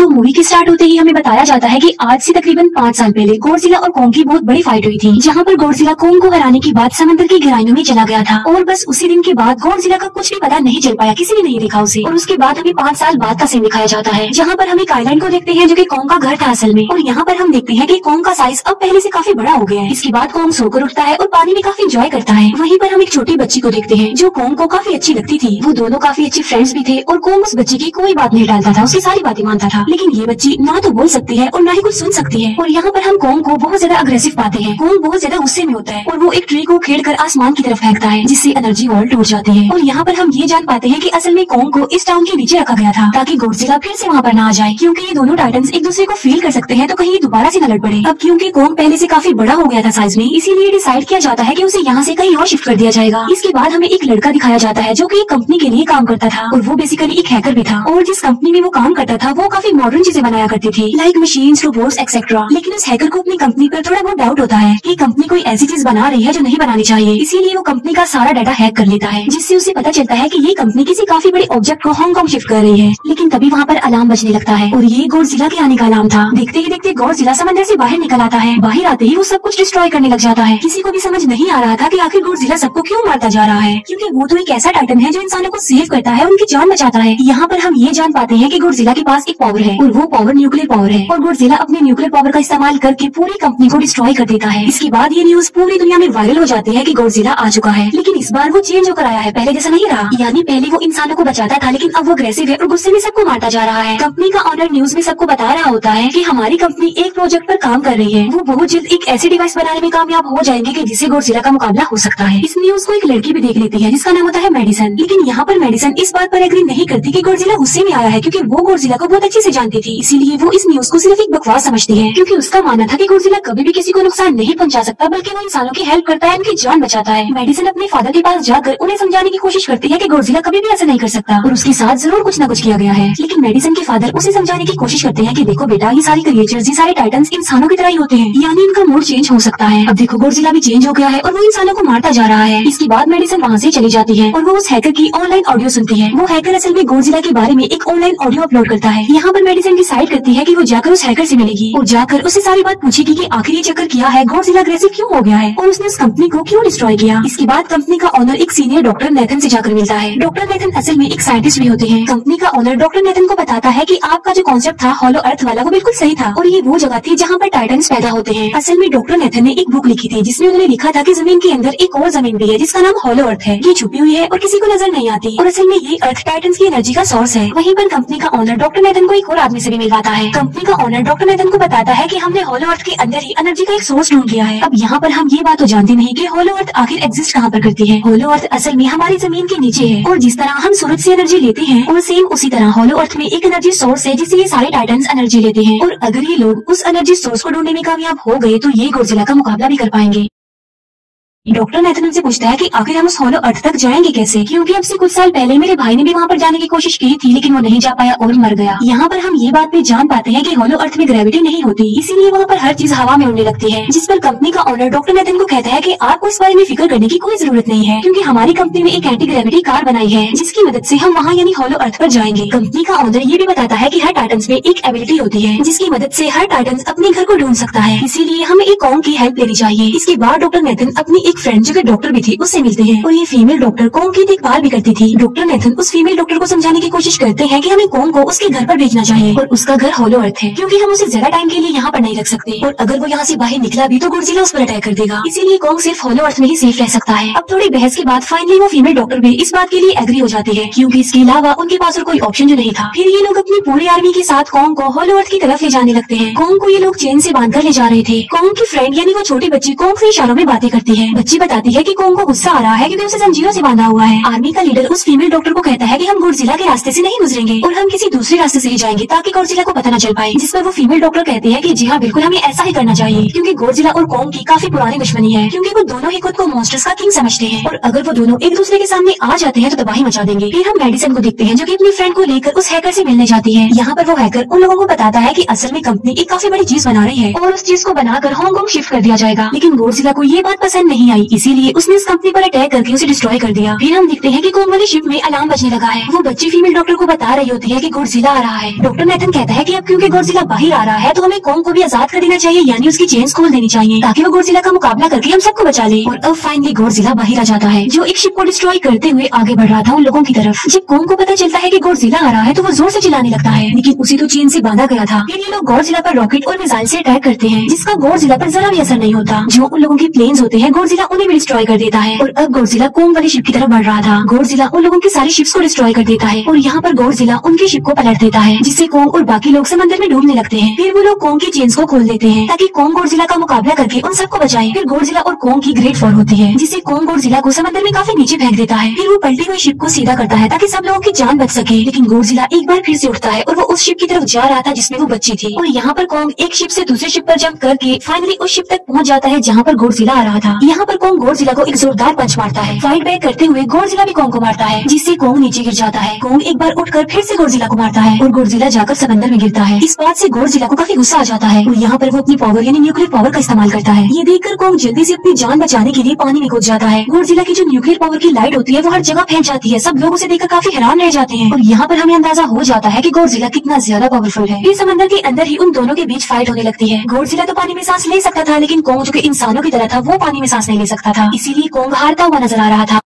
तो मूवी के स्टार्ट होते ही हमें बताया जाता है कि आज से तकरीबन पाँच साल पहले गोरजिला और कोंग की बहुत बड़ी फाइट हुई थी, जहाँ पर गोरजिला कोंग को हराने के बाद समंदर की गहराइयों में चला गया था। और बस उसी दिन के बाद गोरजिला का कुछ भी पता नहीं चल पाया, किसी ने नहीं देखा उसे। और उसके बाद हमें पाँच साल बाद का सीन दिखाया जाता है, जहाँ पर हम एक आइलैंड को देखते हैं जो की कोंग का घर था असल में। और यहाँ पर हम देखते हैं की कोंग का साइज़ अब पहले से काफ़ी बड़ा हो गया है। इसके बाद कोंग सोकर उठता है और पानी में काफ़ी इंजॉय करता है। वहीं पर हम एक छोटी बच्ची को देखते हैं, जो कोंग को काफ़ी अच्छी लगती थी। वो दोनों काफ़ी अच्छे फ्रेंड्स भी थे और कोंग उस बच्ची की कोई बात नहीं डालता था, उसकी सारी बातें मानता था। लेकिन ये बच्ची ना तो बोल सकती है और ना ही कुछ सुन सकती है। और यहाँ पर हम कोंग को बहुत ज़्यादा अग्रेसिव पाते हैं। कोंग बहुत ज़्यादा गुस्से में होता है और वो एक ट्री को खेड़ कर आसमान की तरफ़ फेंकता है, जिससे एनर्जी वॉल टूट जाती है। और यहाँ पर हम ये जान पाते हैं कि असल में कोंग को इस टाउन के नीचे रखा गया था, ताकि गोडजिला फिर से वहाँ पर ना आ जाए। क्योंकि ये दोनों टाइटन्स एक दूसरे को फील कर सकते हैं तो कहीं दोबारा से न लड़ पड़े। अब क्योंकि कोंग पहले से काफ़ी बड़ा हो गया था साइज़ में, इसीलिए डिसाइड किया जाता है की उसे यहाँ से कहीं और शिफ्ट कर दिया जाएगा। इसके बाद हमें एक लड़का दिखाया जाता है, जो की कंपनी के लिए काम करता था। और वो बेसिकली एक हैकर भी था। और जिस कंपनी में वो काम करता था, वो काफ़ी मॉडर्न चीज़ें बनाया करती थी लाइक मशीन रोबोट्स एक्सेट्रा लेकिन उस हैकर को अपनी कंपनी पर थोड़ा बहुत डाउट होता है कि कंपनी कोई ऐसी चीज़ बना रही है जो नहीं बनानी चाहिए। इसीलिए वो कंपनी का सारा डाटा हैक कर लेता है, जिससे उसे पता चलता है की ये कंपनी किसी काफ़ी बड़े ऑब्जेक्ट को हांगकांग शिफ्ट कर रही है। लेकिन तभी वहाँ पर अलार्म बजने लगता है और ये गोर जिला के आने का अलार्म था। देखते ही देखते गोर जिला समंदर ऐसी बाहर निकल आता है। बाहर आते ही वो सब कुछ डिस्ट्रॉय करने लग जाता है। किसी को भी समझ नहीं आ रहा था की आखिर गोर जिला सबको क्यूँ मारता जा रहा है। क्यूँकी वो तो एक ऐसा टाइटन है जो इंसानों को सेव करता है उनकी जान बचाता है। यहाँ पर हम ये जान पाते हैं की गोरजिला के पास एक पावर है। और वो पावर न्यूक्लियर पावर है। और गोरजिला अपने न्यूक्लियर पावर का इस्तेमाल करके पूरी कंपनी को डिस्ट्रॉय कर देता है। इसके बाद ये न्यूज़ पूरी दुनिया में वायरल हो जाती है की गोडजिला आ चुका है। लेकिन इस बार वो चेंज होकर आया है। पहले जैसा नहीं रहा। यानी पहले वो इंसानों को बचाता था, लेकिन अब वो अग्रेसिव है और गुस्से में सबको मारता जा रहा है। कंपनी का ऑनर न्यूज़ में सबको बता रहा होता है की हमारी कंपनी एक प्रोजेक्ट पर काम कर रही है। वो बहुत जल्द एक ऐसी डिवाइस बनाने में कामयाब हो जाएँगे की जिससे गोडजिला का मुकाबला हो सकता है। इस न्यूज़ को एक लड़की भी देख लेती है, जिसका नाम होता है मेडिसन लेकिन यहाँ पर मेडिसन इस बात पर एग्री नहीं करती की गोडजिला गुस्से में आया है, क्यूँकी वो गोडजिला को बहुत अच्छे से जानती थी, इसीलिए वो इस न्यूज़ को सिर्फ़ एक बकवास समझती है। क्योंकि उसका मानना था कि गोडजिला कभी भी किसी को नुकसान नहीं पहुँचा सकता, बल्कि वो इंसानों की हेल्प करता है, उनकी जान बचाता है। मेडिसिन अपने फादर के पास जाकर उन्हें समझाने की कोशिश करती है कि गोडजिला कभी भी ऐसा नहीं कर सकता, और उसके साथ ज़रूर कुछ न कुछ किया गया है। लेकिन मेडिसिन के फादर उसे समझाने की कोशिश करते हैं कि देखो बेटा, ये सारी क्रिएचर्स ये सारे टाइटन्स इंसानों की तरह ही होते हैं। यानी इनका मूड चेंज हो सकता है। अब देखो गोडजिला भी चेंज हो गया है और वो इंसानों को मारता जा रहा है। इसके बाद मेडिसिन वहाँ से चली जाती है और वो उस हैकर की ऑनलाइन ऑडियो सुनती है। वो हैकर असल में गोडजिला के बारे में एक ऑनलाइन ऑडियो अपलोड करता है। यहाँ पर मेडिसिन डिसाइड करती है की वो जाकर उस हैकर से मिलेगी और जाकर उसे सारी बात पूछेगी कि आखिर ये चक्कर किया है गोडजिला अग्रेसिव क्यों हो गया है और उसने उस कंपनी को क्यों डिस्ट्रॉय किया। इसके बाद कंपनी का ऑनर एक सीनियर डॉक्टर नेथन से जाकर मिलता है। डॉक्टर नेथन असल में एक साइंटिस्ट भी होते हैं। कंपनी का ऑनर डॉक्टर नेथन को बताता है की आपका जो कॉन्सेप्ट था हॉलो अर्थ वाला, वो बिल्कुल सही था और ये वो जगह थी जहाँ पर टाइटन पैदा होते हैं। असल में डॉक्टर नेथन ने एक बुक लिखी थी, जिसमें उन्होंने लिखा था की ज़मीन के अंदर एक और ज़मीन भी है, जिसका नाम हॉलो अर्थ है। ये छुपी हुई है और किसी को नज़र नहीं आती। और असल में ये अर्थ टाइटन की एनर्जी का सोर्स है। वहीं पर कंपनी का ऑनर डॉक्टर नेथन को एक और आदमी से भी मिलवाता है। कंपनी का ओनर डॉक्टर नेथन को बताता है की हमने होलो अर्थ के अंदर ही एनर्जी का एक सोर्स ढूंढ लिया है। अब यहाँ पर हम ये बात तो जानते नहीं कि होलो अर्थ आखिर एग्जिस्ट कहाँ पर करती है। होलो अर्थ असल में हमारी ज़मीन के नीचे है और जिस तरह हम सूरज से एनर्जी लेते हैं और सेम उसी तरह होलो अर्थ में एक एनर्जी सोर्स है जिससे ये सारे टाइटन एनर्जी लेते हैं। और अगर ये लोग उस एनर्जी सोर्स को ढूँढने में कामयाब हो गए तो ये गोजिला का मुकाबला भी कर पाएँगे। डॉक्टर नेथन उनसे पूछता है कि आखिर हम उस होलो अर्थ तक जाएँगे कैसे? क्योंकि अब से कुछ साल पहले मेरे भाई ने भी वहाँ पर जाने की कोशिश की थी, लेकिन वो नहीं जा पाया और मर गया। यहाँ पर हम ये बात भी जान पाते हैं कि होलो अर्थ में ग्रेविटी नहीं होती, इसीलिए वहाँ पर हर चीज़ हवा में उड़ने लगती है, जिस पर कंपनी का ऑनर डॉक्टर नेथन को कहता है की आपको इस बारे में फ़िक्र करने की कोई ज़रूरत नहीं है, क्यूँकी हमारी कंपनी ने एक एंटी ग्रेविटी कार बनाई है, जिसकी मदद ऐसी हम वहाँ यानी होलो अर्थ पर जाएँगे। कंपनी का ऑनर ये भी बताता है की हर टाइटन्स में एक एबिलिटी होती है, जिसकी मदद ऐसी हर टाइटन्स अपने घर को ढूंढ सकता है। इसीलिए हमें एक कॉम की हेल्प लेनी चाहिए। इसके बाद डॉक्टर नेथन अपनी एक फ्रेंड जो डॉक्टर भी थी, उससे मिलते हैं। और ये फीमेल डॉक्टर कौन की देखभाल भी करती थी। डॉक्टर नेथन उस फीमेल डॉक्टर को समझाने की कोशिश करते हैं कि हमें कौन को उसके घर पर भेजना चाहिए। और उसका घर होलो अर्थ है, क्योंकि हम उसे ज़्यादा टाइम के लिए यहाँ पर नहीं रख सकते। और अगर वो यहाँ से बाहर निकला भी तो गुरजिला उस पर अटैक कर देगा। इसीलिए कौन सिर्फ़ होलो अर्थ में ही सेफ़ रह सकता है। अब थोड़ी बहस के बाद फाइनली वो फीमेल डॉक्टर भी इस बात के लिए एग्री हो जाती है, क्योंकि इसके अलावा उनके पास और कोई ऑप्शन जो नहीं था। फिर ये लोग अपनी पूरी आर्मी के साथ कौन को होलो अर्थ की तरफ़ ले जाने लगते हैं। कौन को ये लोग चेन से बाँध कर ले जा रहे थे। कौन की फ्रेंड यानी वो छोटी बच्ची कौन से इशारों में बातें करती है। बच्ची बताती है की कौन को गुस्सा आ रहा है क्योंकि उसे जंजीरों से बांधा हुआ है। आर्मी का लीडर उस फीमेल डॉक्टर को कहता है कि हम गुरजिला के रास्ते से नहीं गुजरेंगे और हम किसी दूसरे रास्ते से ही जाएँगे ताकि गोरजिला को पता न चल पाए जिस पर वो फीमेल डॉक्टर कहते हैं कि जी हाँ बिल्कुल हमें ऐसा ही करना चाहिए, क्योंकि गोरजिला और कौम की काफ़ी पुरानी दुश्मनी है, क्योंकि वो दोनों ही खुद को मॉन्स्टर्स का किंग समझते हैं। और अगर वो दोनों एक दूसरे के सामने आ जाते हैं तो तबाही मचा देंगे। फिर हम मेडिसिन को देखते हैं जो की अपनी फ्रेंड को लेकर उस हैकर से मिलने जाती है। यहाँ पर वो हैकर उन लोगों को बताता है की असल में कंपनी एक काफ़ी बड़ी चीज़ बना रही है और उस चीज़ को बनाकर हांगकांग शिफ्ट कर दिया जाएगा। लेकिन गोरजिला को ये बात पसंद नहीं नहीं आई, इसीलिए उसने उस कंपनी पर अटैक करके उसे डिस्ट्रॉय कर दिया। फिर हम देखते हैं कि कोंग वाली शिप में अलार्म बजने लगा है। वो बच्ची फीमेल डॉक्टर को बता रही होती है कि गोडजिला आ रहा है। डॉक्टर नेथन कहता है कि अब क्योंकि गोडजिला बाहर आ रहा है तो हमें कोंग को भी आज़ाद कर देना चाहिए, यानी उसकी चेन्स खोल देनी चाहिए, ताकि वो गोडजिला का मुकाबला करके हम सबको बचा ले। और अब फाइनली गोडजिला बाहर आ जाता है, जो एक शिप को डिस्ट्रॉय करते हुए आगे बढ़ रहा था उन लोगों की तरफ़। जब कोंग को पता चलता है की गोडजिला आ रहा है तो वो ज़ोर से चिल्लाने लगता है। लेकिन उसे तो चीन से बांधा गया था। फिर ये लोग गोडजिला पर रॉकेट और मिसाइल से अटैक करते हैं, जिसका गोडजिला पर जरा भी असर नहीं होता। जो उन लोगों के प्लेन्स होते हैं गोडजिला उन्हें भी डिस्ट्रॉय कर देता है। और अब गोडजिला कोंग वाली शिप की तरफ़ बढ़ रहा था। गोडजिला उन लोगों की सारी शिप्स को डिस्ट्रॉय कर देता है। और यहाँ पर गोडजिला उनकी शिप को पलट देता है, जिससे कोंग और बाकी लोग समंदर में डूबने लगते हैं। फिर वो लोग कोंग की चेन्स को खोल देते हैं, ताकि कोंग गोडजिला का मुकाबला करके उन सबको बचाए। फिर गोडजिला और कोंग की ग्रेट वॉर होती है, जिससे कोंग गोडजिला को समंदर में काफ़ी नीचे फेंक देता है। फिर वो पलटी हुई शिप को सीधा करता है, ताकि सब लोगों की जान बच सके। लेकिन गोडजिला एक बार फिर से उठता है, और वो उस शिप की तरफ़ जा रहा था, जिसमें वो बच्ची थी। और यहाँ पर कोंग एक शिप से दूसरे शिप पर जंप करके फाइनली उस शिप तक पहुँच जाता है, जहाँ पर गोडजिला आ रहा था। यहाँ पर कोंग गोडजिला को एक जोरदार पंच मारता है। फाइट बैक करते हुए गोडजिला भी कोंग को मारता है, जिससे कोंग नीचे गिर जाता है। कोंग एक बार उठकर फिर से गोडजिला को मारता है और गोडजिला जाकर समंदर में गिरता है। इस बात से गोडजिला को काफ़ी गुस्सा आ जाता है और यहाँ पर वो अपनी पावर यानी न्यूक्लियर पावर का इस्तेमाल करता है। ये देखकर कोंग जल्दी से अपनी जान बचाने के लिए पानी में कूद जाता है। गोडजिला की जो न्यूक्लियर पावर की लाइट होती है, वो हर जगह फैल जाती है। सब लोग उसे देखकर काफ़ी हैरान रह जाते हैं। और यहाँ पर हमें अंदाज़ा हो जाता है कि गोडजिला कितना ज़्यादा पावरफुल है। फिर समंदर के अंदर ही उन दोनों के बीच फाइट होने लगती है। गोडजिला तो पानी में सांस ले सकता था, लेकिन कोंग जो कि इंसानों की तरह था, वो पानी में सांस नहीं ले सकता था। इसीलिए कोंग हारता हुआ नज़र आ रहा था।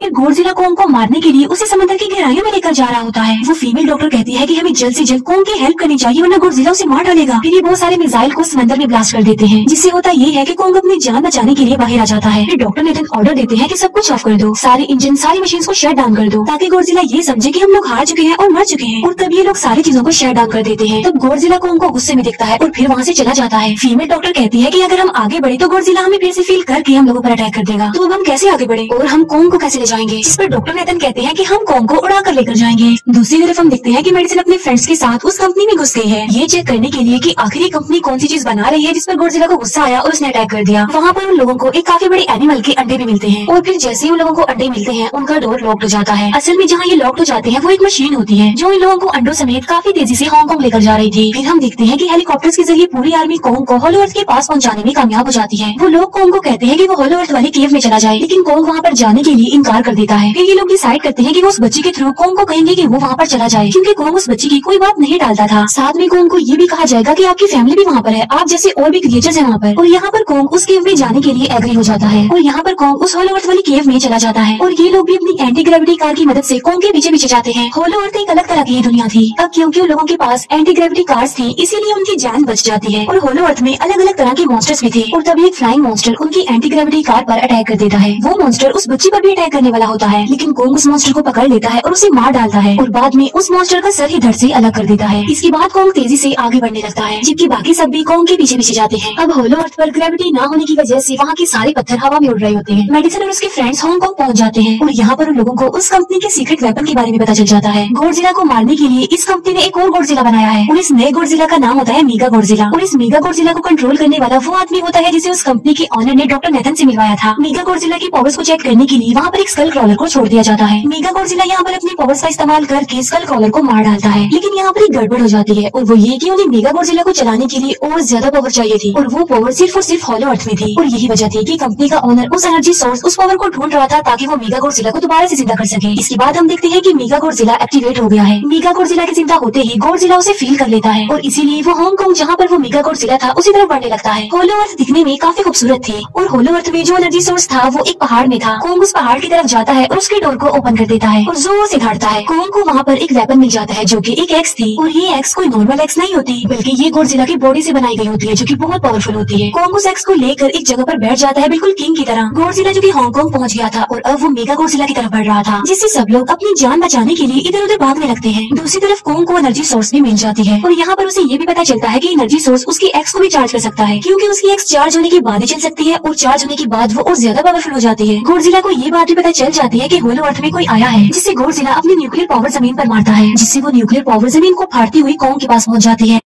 फिर गोडजिला कोंग को मारने के लिए उसे समंदर की गहराइयों में लेकर जा रहा होता है। वो फीमेल डॉक्टर कहती है कि हमें जल्द से जल्द कोंग की हेल्प करनी चाहिए, वरना गोडजिला उसे मार डालेगा। फिर ये बहुत सारे मिसाइल को समंदर में ब्लास्ट कर देते हैं, जिससे होता ये है कि कोंग अपनी जान बचाने के लिए बाहर आ जाता है। फिर डॉक्टर नेथन ऑर्डर देते हैं कि सब कुछ ऑफ़ कर दो। सारे इंजन सारी मशीन को शट डाउन कर दो, ताकि गोडजिला ये समझे की हम लोग हार चुके हैं और मर चुके हैं। और तब ये लोग सारी चीज़ों को शट डाउन कर देते हैं। तब गोडजिला कोंग को गुस्से में देखता है और फिर वहाँ से चला जाता है। फीमेल डॉक्टर कहती है की अगर हम आगे बढ़े तो गोडजिला हमें फिर से फील करके हम लोगों पर अटैक कर देगा। तो अब हम कैसे आगे बढ़े? और हम कोंग को कैसे जाएँगे। जिस पर डॉक्टर नेतन कहते हैं कि हम कॉम को उड़ा कर लेकर जाएँगे। दूसरी तरफ़ हम देखते हैं कि मेडिसिन अपने फ्रेंड्स के साथ उस कंपनी में घुस गई है। ये चेक करने के लिए कि आखिर ये कंपनी कौन सी चीज़ बना रही है जिस पर गोडजिला को गुस्सा आया और उसने अटैक कर दिया। वहाँ पर उन लोगों को एक काफ़ी बड़े एनिमल के अंडे भी मिलते हैं। और फिर जैसे ही उन लोगों को अंडे मिलते हैं, उनका डोर लॉक हो जाता है। असल में जहाँ ये लॉक हो जाते हैं, वो एक मशीन होती है, जो इन लोगों को अंडों समेत काफ़ी तेज़ी से हांगकॉन्ग लेकर जा रही थी। फिर हम देखते हैं की हेलीकॉप्टर के ज़रिए पूरी आर्मी कोंग को होलो अर्थ के पास पहुँचाने में कामयाब हो जाती है। वो लोग कॉन्ग को कहते हैं की वो होलो अर्थ वाली केव में चला जाए, लेकिन कोंग वहाँ पर जाने के लिए इनकार कर देता है। फिर ये लोग डिसाइड करते हैं कि वो उस बच्ची के थ्रू कोंग को कहेंगे कि वो वहाँ पर चला जाए। क्योंकि कोंग उस बच्ची की कोई बात नहीं डालता था। साथ में कोंग को ये भी कहा जाएगा कि आपकी फैमिली भी वहाँ पर है। आप जैसे और भी क्रिएचर्स हैं वहाँ पर। और यहाँ पर कोंग उस केव में जाने के लिए एग्री हो जाता है। और यहाँ पर कोंग उस होलो अर्थ वाली केव में चला जाता है। और ये लोग भी अपनी एंटी ग्रेविटी कार की मदद से कोंग के पीछे पीछे जाते हैं। होलो अर्थ एक अलग तरह की दुनिया थी। अब क्योंकि उन लोगों के पास एंटी ग्रेविटी कार्स थी, इसीलिए उनकी जान बच जाती है। और होलो अर्थ में अलग अलग तरह के मॉन्स्टर्स भी थे। और तभी एक फ्लाइंग मॉन्स्टर उनकी एंटी ग्रेविटी कार पर अटैक कर देता है। वो मॉन्स्टर उस बच्ची पर भी अटैक करने वाला होता है। लेकिन कोंग उस मॉन्स्टर को पकड़ लेता है और उसे मार डालता है और बाद में उस मॉन्स्टर का सर ही धड़ से अलग कर देता है। इसके बाद कोंग तेज़ी से आगे बढ़ने लगता है, जबकि बाकी सब भी कोंग के पीछे पीछे जाते हैं। अब होलो अर्थ पर ग्रेविटी न होने की वजह से वहाँ के सारे पत्थर हवा में उड़ रहे होते हैं। मेडिसन और उसके फ्रेंड्स हांगकांग पहुँच जाते हैं और यहाँ पर उन लोगों को उस कंपनी के सीक्रेट वेपन के बारे में पता चल जाता है। गोडजिला को मारने के लिए इस कंपनी ने एक और गोडजिला बनाया है। और इस नए गोडजिला का नाम होता है मीगा गोडजिला और इस मीगा गोडजिला को कंट्रोल करने वाला वो आदमी होता है जिसे उस कंपनी के ऑनर ने डॉक्टर नेथन से मिलवाया था। मीगा गोडजिला की पावर्स को चेक करने के लिए वहाँ पर एक स्कल क्रॉलर को छोड़ दिया जाता है। मीगा गोडजिला यहाँ पर अपनी पावर्स का इस्तेमाल करके स्कल क्रॉलर को मार डालता है। लेकिन यहाँ पर एक गड़बड़ हो जाती है, और वो ये की उन्हें मीगा गोडजिला को चलाने के लिए और ज़्यादा पावर चाहिए थी, और वो पावर सिर्फ़ और सिर्फ़ हॉलो अर्थ में थी। और यही वजह थी की कंपनी का ऑनर उस एनर्जी सोर्स उस पावर को ढूंढ रहा था ताकि वो मीगा गोडजिला को दोबारा ऐसी ज़िंदा कर सके। इसके बाद हम देखते हैं कि मीगा गोडजिला एक्टिवेट हो गया है। मीगा गोडजिला के ज़िंदा होते ही गोडजिला उसे फील कर लेता है, और इसीलिए वो हांगकांग जहाँ पर वो मीगा गोडजिला था, उसी तरफ़ बढ़ने लगता है। होलो अर्थ दिखने में काफ़ी खूबसूरत थी, और होलो अर्थ में जो एनर्जी सोर्स था, वो एक पहाड़ में था। कोंग उस पहाड़ की तरफ़ जाता है, और उसके डोर को ओपन कर देता है, और ज़ोर से धाड़ता है। कोंग को वहाँ पर एक वेपन मिल जाता है, जो की एक एक्स थी, और ये एक्स कोई नॉर्मल एक्स नहीं होती, बल्कि ये गोडजिला की बॉडी से बनाई गई होती है, जो की बहुत पावरफुल होती है। कोंग उस एक्स को लेकर एक जगह पर बैठ जाता है, बिल्कुल किंग की तरह। गोडजिला जो की हांगकांग पहुँच गया था, और अब वो मेगा गोडजिला की तरफ़ बढ़ रहा था, जिससे सब लोग अपनी जान बचाने के लिए इधर उधर भागने लगते हैं। दूसरी तरफ़ कोंग को एनर्जी सोर्स भी मिल जाती है, और यहाँ पर उसे ये भी पता चलता है कि एनर्जी सोर्स उसकी एक्स को भी चार्ज कर सकता है, क्योंकि उसकी एक्स चार्ज होने के बाद ही चल सकती है, और चार्ज होने के बाद वो और ज़्यादा पावरफुल हो जाती है। गोडजिला को ये बात भी पता चल जाती है कि होलो अर्थ में कोई आया है, जिससे गोडजिला अपनी न्यूक्लियर पावर ज़मीन पर मारता है, जिससे वो न्यूक्लियर पावर ज़मीन को फाड़ती हुई कौन के पास पहुँच जाती है।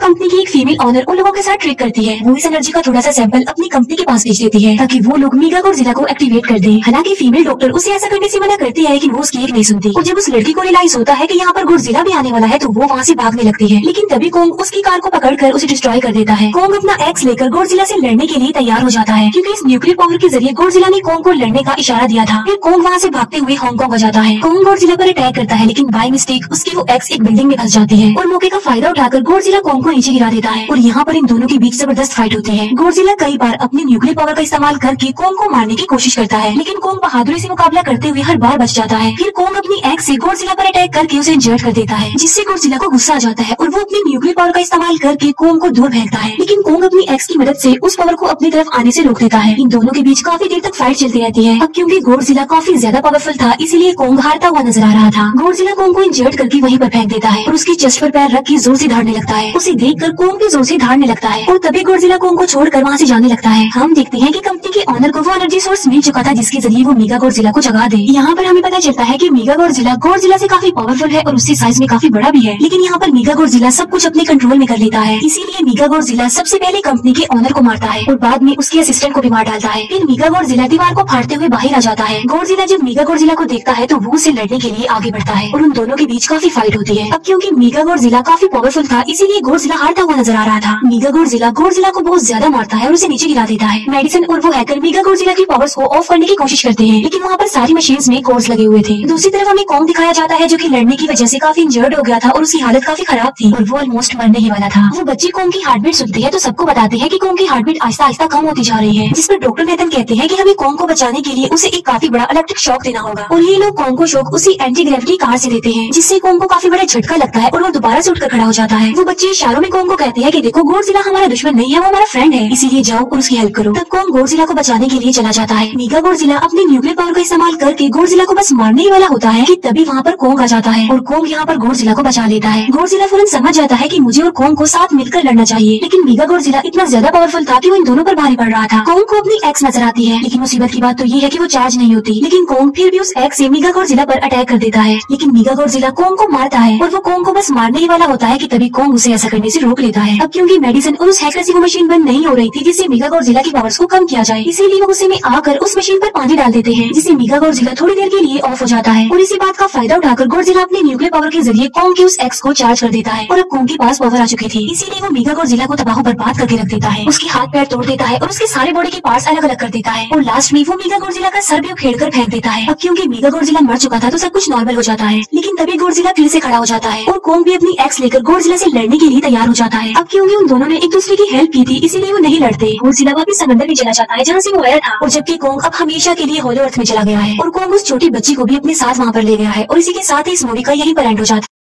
कंपनी की एक फीमेल ऑनर उन लोगों के साथ ट्रिक करती है। वो इस एनर्जी का थोड़ा सा सैंपल अपनी कंपनी के पास भेज देती है, ताकि वो लोग मीगा जिला को एक्टिवेट कर दे। हालाँकि फीमेल डॉक्टर उसे ऐसा करने से मना करती है लेकिन वो उसकी एक नहीं सुनती। और जब उस लड़की को रियलाइज़ होता है की यहाँ पर गोडजिला भी आने वाला है तो वो वहाँ से भागने लगती है। लेकिन तभी कोंग उसकी कार को पकड़कर उसे डिस्ट्रॉय कर देता है। कोंग अपना एक्स लेकर गोडजिला से लड़ने के लिए तैयार हो जाता है, क्योंकि इस न्यूक्लियर पावर के ज़रिए गोडजिला ने कोंग को लड़ने का इशारा दिया था। फिर कोंग वहाँ से भागते हुए हांगकांग आ जाता है। कोंग गोडजिला पर अटैक करता है, लेकिन बाय मिस्टेक उसकी वो एक्स एक बिल्डिंग में फंस जाती है। और मौके का फ़ायदा उठाकर गोडजिला कोंग को नीचे गिरा देता है। और यहाँ पर इन दोनों के बीच ज़बरदस्त फाइट होती है। गोडजिला कई बार अपनी न्यूक्लियर पावर का इस्तेमाल करके कोंग को मारने की कोशिश करता है। लेकिन कोंग बहादुरी से मुकाबला करते हुए हर बार बच जाता है। फिर कोंग अपनी एक्स से गोडजिला पर अटैक करके उसे इंजर्ड कर देता है, जिससे गोडजिला को गुस्सा आ जाता है। और वो अपनी न्यूक्लियर पावर का इस्तेमाल करके कोंग को दूर फेंकता है। लेकिन कोंग अपनी एक्स की मदद से उस पावर को अपनी तरफ़ आने से रोक देता है। इन दोनों के बीच काफ़ी देर तक फाइट चलती रहती है। अब क्योंकि गोडजिला काफ़ी ज़्यादा पावरफुल था, इसीलिए कोंग हारता हुआ नज़र आ रहा था। गोडजिला कोंग को इंजर्ड करके वहीं पर फेंक देता है। और उसकी चेस्ट पर पैर रख के ज़ोर से धारने लगता है। उसे देखकर कोंग भी ज़ोर से धारने लगता है और तभी गोडजिला कोंग को छोड़कर वहाँ से जाने लगता है। हम देखते हैं कि कंपनी के ऑनर को वो एनर्जी सोर्स मिल चुका था जिसके ज़रिए वो मीगा गोडजिला को जगा दे। यहाँ पर हमें पता चलता है कि मीगा गोडजिला गोडजिला से काफ़ी पावरफुल है और उससे साइज़ में काफ़ी बड़ा भी है। लेकिन यहाँ पर मीगा गोडजिला सब कुछ अपने कंट्रोल में कर लेता है। इसीलिए मीगा गोडजिला सबसे पहले कंपनी के ऑनर को मारता है और बाद में उसके असिस्टेंट को भी मार डालता है। फिर मीगा गोडजिला दीवार को फाड़ते हुए बाहर आ जाता है। गोडजिला जब मीगा गोडजिला को देखता है तो वो उसे लड़ने के लिए आगे बढ़ता है और उन दोनों के बीच काफ़ी फाइट होती है। अब क्योंकि मीगा गोडजिला काफ़ी पावरफुल था, इसीलिए गोडजिला हारता हुआ नज़र आ रहा था। मीगा गोडजिला गोडजिला को बहुत ज़्यादा मारता है और उसे नीचे गिरा देता है। मेडिसिन और वो हैकर मीगा गोडजिला की पावर्स को ऑफ़ करने की कोशिश करते हैं, लेकिन वहाँ पर सारी मशीन में कोर्स लगे हुए थे। दूसरी तरफ़ हमें कॉम दिखाया जाता है जो की लड़ने की वजह से काफ़ी इंजर्ड हो गया था और उसकी हालत काफ़ी खराब थी और वो ऑलमोस्ट मरने ही वाला था। वो बच्चे कॉम की हार्ट बीट सुनते हैं तो सबको बताते हैं की कॉम की हार्ट बीट आहिस्ता आहिस्ता कम होती जा रही है, जिस पर डॉक्टर नेतन कहते हैं की हमें कॉम को बचाने के लिए उसे एक काफ़ी बड़ा इलेक्ट्रिक शॉक देना होगा। और ये लोग कॉम को शॉक उसी एंटी ग्रेविटी कार से देते हैं, जिससे कॉम को काफ़ी बड़ा झटका लगता है और वो दोबारा से उठकर खड़ा हो जाता है। वो बच्चे इशारों में कॉम को कहते हैं कि देखो, गोडजिला हमारा दुश्मन नहीं है, वो हमारा फ्रेंड है। इसीलिए जाओ और उसकी हेल्प करो। तब कॉम गोडजिला को बचाने के लिए चला जाता है। मीगा गोडजिला अपने न्यूक्लियर पावर का इस्तेमाल करके गोडजिला को बस मारने ही वाला होता है कि तभी वहाँ पर कोंग आ जाता है और कोंग यहाँ पर गोडजिला को बचा लेता है। गोडजिला फ़ौरन समझ जाता है कि मुझे और कोंग को साथ मिलकर लड़ना चाहिए, लेकिन मीगा गोडजिला इतना ज़्यादा पावरफुल था कि वो इन दोनों पर भारी पड़ रहा था। कोंग को अपनी एक्स नज़र आती है, लेकिन मुसीबत की बात तो ये है कि वो चार्ज नहीं होती। लेकिन कोंग फिर भी उस एक्स से मीगा गोडजिला पर अटैक कर देता है। लेकिन मीगा गोडजिला कोंग को मारता है और वो कोंग को बस मारने ही वाला होता है कि तभी कोंग उसे ऐसा करने से रोक लेता है। अब क्योंकि मेडिसिन और उस हैकर से वो मशीन बंद नहीं हो रही थी जिससे मीगा जिला की पावर्स को कम किया जाए। इसीलिए वो गुस्से में आकर उस मशीन पर पानी डाल देते हैं, जिससे मीगा जिला थोड़ी देर के लिए ऑफ़ हो जाता है। और इसी बात का फ़ायदा उठाकर गौर जिला अपने न्यूक्लियर पावर के ज़रिए कॉम की उस एक्स को चार्ज कर देता है। और अब कोंग के पास पावर आ चुकी थी, इसीलिए वो मीगा जिला को तबाह बर्बाद करके रख देता है। उसके हाथ पैर तोड़ देता है और उसके सारे बॉडी के पार्ट्स अलग अलग कर देता है। और लास्ट में वो मीगा जिला का सर भी उखेड़ कर फेंक देता है। अब क्योंकि मीगा जिला मर चुका था तो सब कुछ नॉर्मल हो जाता है। लेकिन तभी गौर गोडजिला फिर से खड़ा हो जाता है। और कोंग भी अपनी एक्स लेकर गौर गोडजिला से लड़ने के लिए तैयार हो जाता है। अब क्योंकि उन दोनों ने एक दूसरे की हेल्प की थी, इसीलिए वो नहीं लड़ते। गोडजिला वापिस समंदर में चला जाता है, जहाँ से वो आया था, और जबकि कोंग अब हमेशा के लिए होलो अर्थ में चला गया है। और कोंग उस छोटी बच्ची को भी अपने साथ वहाँ पर ले गया है, और इसी के साथ ही इस मूवी का यही पर एंड हो जाता है।